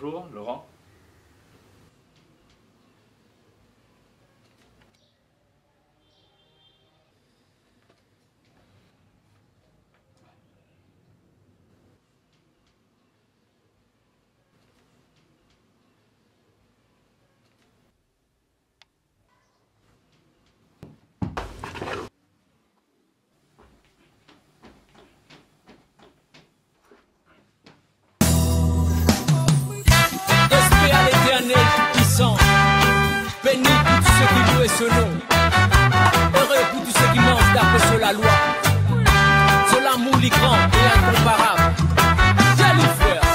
Bonjour, Laurent. Ceux qui louent ce nom. Heureux pour tous ceux qui mangent d'après sur la loi. Sur l'amour grand et incomparable. Frère.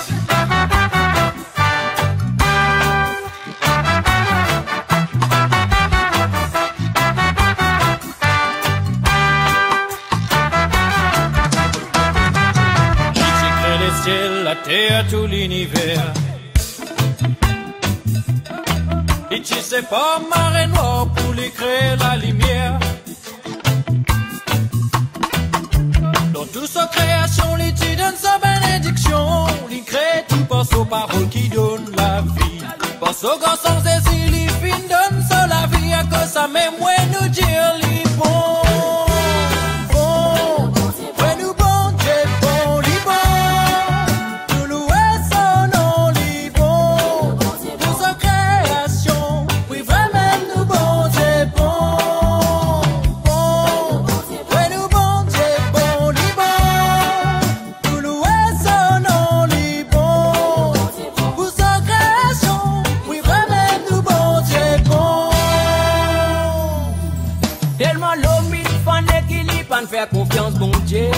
J'ai créé les ciels, la terre, tout l'univers. Sais pas marée noire pour lui créer la lumière. Dans toute sa création, lui tu donnes sa bénédiction. Il crée tout par aux paroles qui donnent la vie. Par aux grands sans confiance, bon Dieu.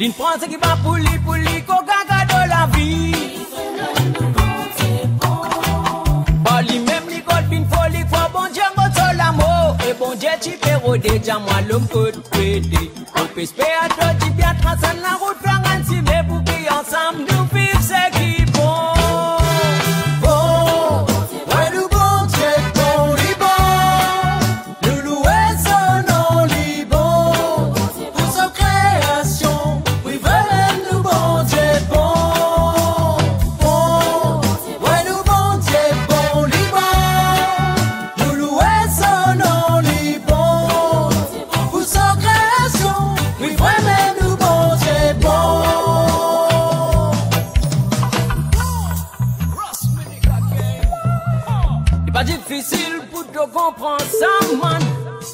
Il prend ce qui va pour lui, pour lui, qu'au gaga de la vie. Pas lui-même, lui, God, bin folie, quoi, bon Dieu, mon seul l'amour. Et bon Dieu, tu peux roder, déjà, moi, l'homme, peut t'aider. On peut espérer à ça, man.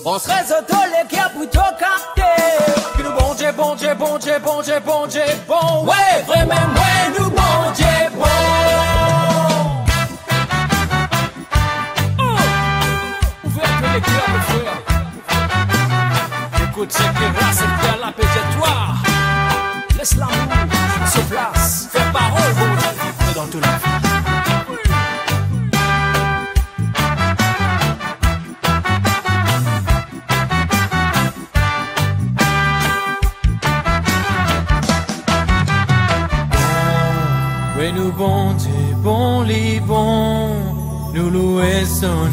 On se réseau les pour te capter. Que nous bon Dieu, bon Dieu, bon Dieu, bon Dieu, bon Dieu, bon. Ouais, vraiment, ouais, nous bon Dieu, bon. Nous bon Dieu, bon, les bons, nous louer son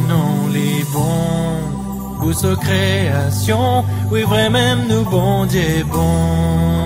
les bons. Pour sa création, oui, vraiment, nous bon Dieu, bon.